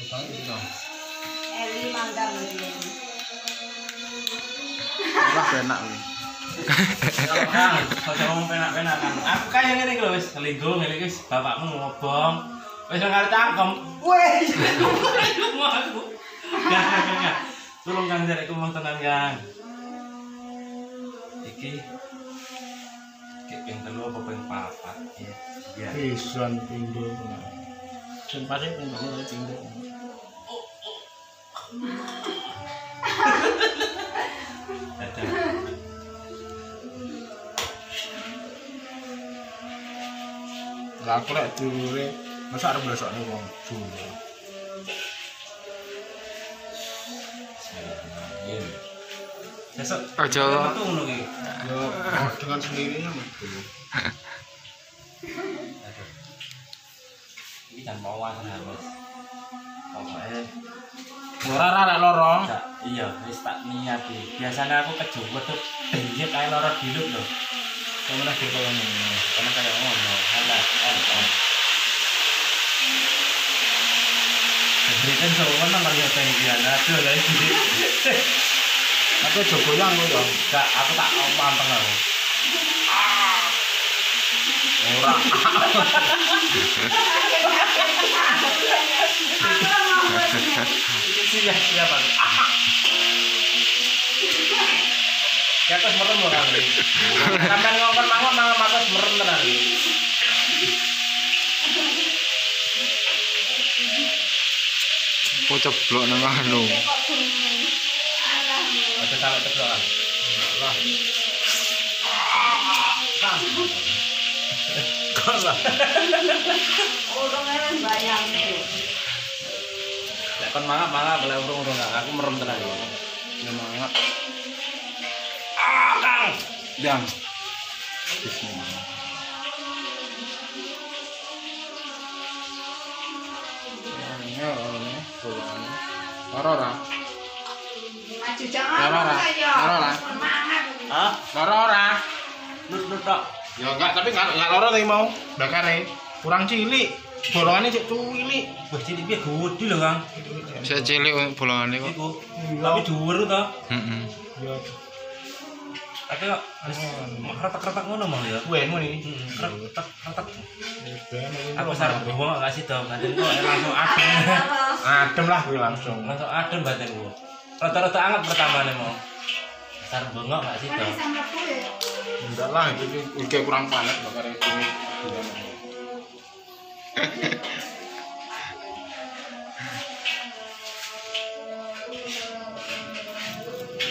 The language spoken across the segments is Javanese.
Utang itu dong. Eli manggang ini. Lah enak nih. Kang, aja ngomong penak-penak kan. Aku kayak ngene iki lho wis kelinggo ngene iki wis bapakmu ngobong. Wis. Wes. Mau aku. Gak, gak, gak, gak. Tolong Kang cari aku mau tenang Kang. Iki Iki ping telu apa ping papat? Iya. Pisan pindho. Sing pasti pindho pindho. Dadah. Lah aku lek dulure masa arep besokne wong dulu. Besok Ojo. metu ngono ki. Yo oh, dengan sendirinya metu. Ini kan mau harus. Pokoknya Ora ora lek loro. Iya, wis tak niat iki. Biasanya aku kejuwet tuh benjik kayak loro diluk lho. Kemana gitu kalau ngono. Karena kayak ngono, halah, on, on. Jadi kan semua nang kaya tenggian aduh lah iki. Aku jogo yang lu yo. Gak, aku tak panteng aku. Ora. Iki sih ya siapa? Ya terus merem loh kan. Sampai ngomong mangkok mangkok mangkok merem tenan. Aku ceblok nang anu. Kok sini? Alah. Ada sampai teblokan. Lah. Kok lah? Urung eren bayang tuh. Lek kon mangap mangap boleh urung-urung Kang. Aku merem tenan iki. Semangat. Ah, Kang. Yang. Bismillah. Ya, orangnya, orangnya. Ora ora. Maju jangan Ora. Hah? Lut lut tok. Ya enggak, tapi enggak enggak loro tadi mau. Bakare kurang cilik. Bolongannya cek cilik. Wah, cilik piye gede lho, Kang. Saya cilik bolongane kok. Iku. Tapi dhuwur to. Heeh. Ya, Tapi kok wis retak-retak ngono mau ya. gue mau nih. Hmm, Retak retak. Ben, ini Aku kok sarep ada. bawa gak kasih dong. Nanti kok langsung adem. Adem lah gue langsung. Langsung adem batin gua. Rata-rata anget pertama nih mau. Sarep bengok gak sih dong. Enggak lah, itu kayak kurang panas bakar itu.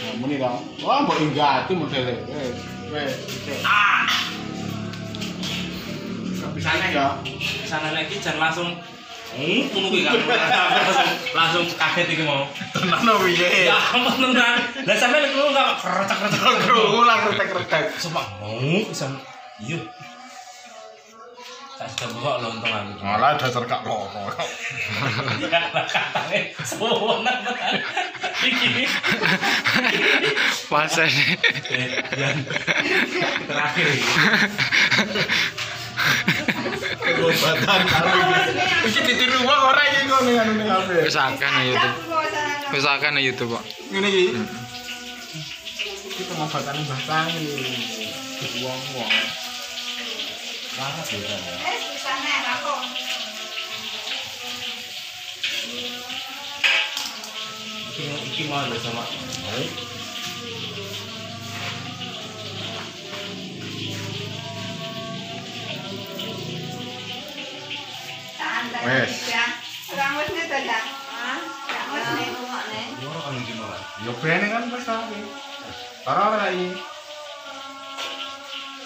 Nah, muni dong. Wah, mau inggati modelnya. Eh, weh, ah. Kepisahnya ya. Sana lagi jangan langsung Hmm, ngono kuwi kan. Langsung langsung kaget iki mau. Tenang no piye. Ya ampun tenang. Lah sampe lek ngono enggak keretak-keretak. Ulang retek-retek. Sumpah, mau bisa. Iya. Tak sudah buka loh untung aku. Malah dasar kak loro. Ya katanya semua Iki. Pas ini. Eh, terakhir ini. Kegobatan kali ini. Iki ditiru wong ora iki ngono ngono ning HP. Wis akeh nang YouTube. Wis akeh nang YouTube kok. Ngene iki. Iki pengobatan Mbah Tangi. Wong-wong. Banget ya. Eh, nih aku. Iki iki mau sama. Santai Wes. ya. Kurang wis tuh ya. Hah? Ya kan. Ya wis tapi. Ora ora iki.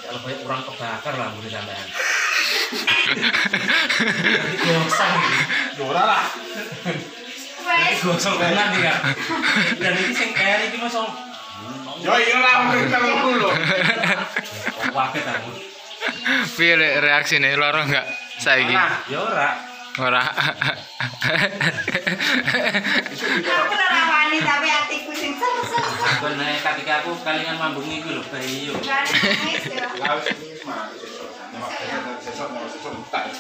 Ya lebih kurang kebakar lah boleh sampean. Gosong iki. Ya ora lah. Wes. gosong tenan iki kan. Dan iki sing kaya iki mosok Ya iya lah kita ngono lho. Waket aku. Piye reaksine lara enggak saiki? Nah, ya ora. Ora. Aku ora rawani tapi hatiku sing ser ser ser. Aku naik ketika aku kalingan mambung iki lho bayi yo. Gak ada nangis ya. Ya wis iki mah sesuk. Sesuk sesuk sesuk tak